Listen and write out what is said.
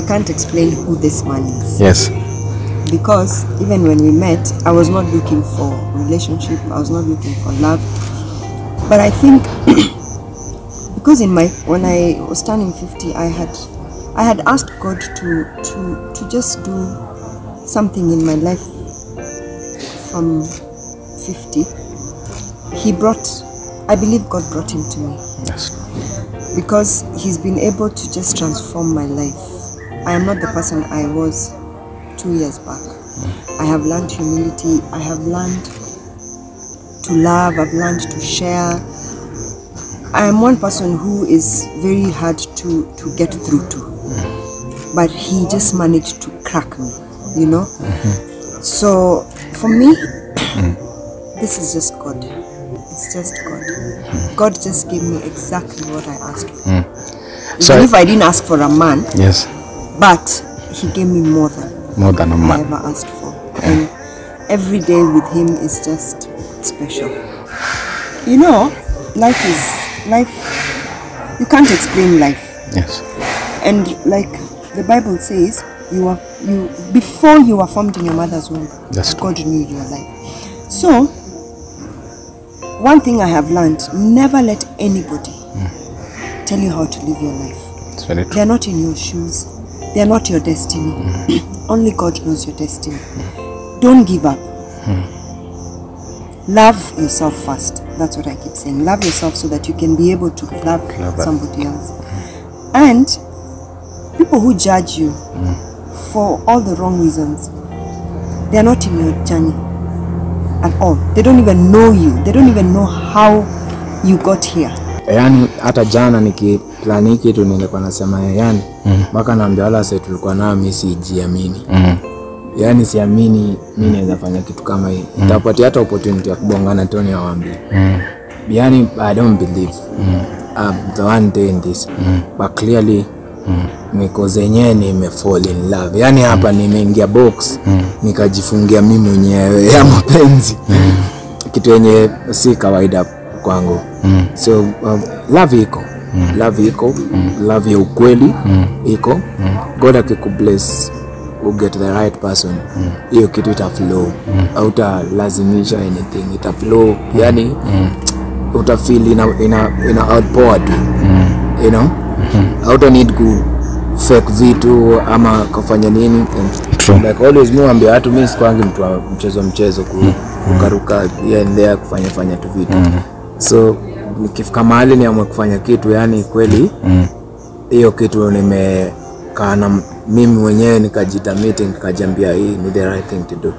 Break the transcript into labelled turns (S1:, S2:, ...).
S1: can't explain who this man is
S2: Yes.
S1: because even when we met, I was not looking for relationship. I was not looking for love. But I think because in my when I was turning fifty, I had I had asked God to to to just do something in my life from fifty. He brought, I believe God brought him to me
S2: Yes.
S1: because he's been able to just transform my life. I am not the person I was two years back. I have learned humility, I have learned to love, I've learned to share. I am one person who is very hard to, to get through to, but he just managed to crack me, you know? So for me, this is just God. It's just God. God just gave me exactly what I asked for. Hmm.
S2: So-
S1: Even if I didn't ask for a man,
S2: Yes.
S1: But He gave me more than
S2: More than a
S1: I
S2: man.
S1: ever asked for. And every day with Him is just special. You know, life is life. You can't explain life.
S2: Yes.
S1: And like the Bible says, you are you before you were formed in your mother's womb.
S2: That's true.
S1: God knew your life. So one thing I have learned: never let anybody hmm. tell you how to live your life.
S2: It's very true.
S1: They are not in your shoes. They are not your destiny. Hmm. Only God knows your destiny. Don't give up. Hmm. Love yourself first. That's what I keep saying. Love yourself so that you can be able to love,
S2: Love
S1: somebody else. Hmm. And people who judge you for all the wrong reasons, they are not in your journey at all. They don't even know you. They don't even know how you got here.
S3: Yaani hata jana nikiplani kitu nilikuwa nasema yani mpaka mm. naambia wala se tulikuwa nao mi sijiamini
S2: Mm.
S3: yani siamini mi naweza fanya kitu kama hii mm. itapatia hata opportunity ya kubongana tu niwaambie
S2: Mm.
S3: yani i don't believe mm. I'm the one doing this mm. but clearly Mm. niko zenyewe nimefall in love yani hapa nimeingia box mm. nikajifungia mi mwenyewe ya mapenzi mm. kitu yenye si kawaida kwangu. Mm. so um, love iko. Mm. love iko. Mm. love ya ukweli mm. iko. Mm. god akikubless uget get the right person. Hiyo mm. kitu ita flow. Autalazimisha anything. Ita flow. Yani mm. utafil ina, ina, ina outpour tu you know? Auta need ku fake vitu ama kufanya nini.
S2: True.
S3: like always mi wambia watu mi sikwangi mtu wa mchezo mchezo ku, kukaruka endea kufanya fanya tu vitu so nikifika mahali niamwe kufanya kitu yani kweli hiyo mm. kitu nimekaa na mimi mwenyewe nikajita meeting nikajambia hii ni the right thing to do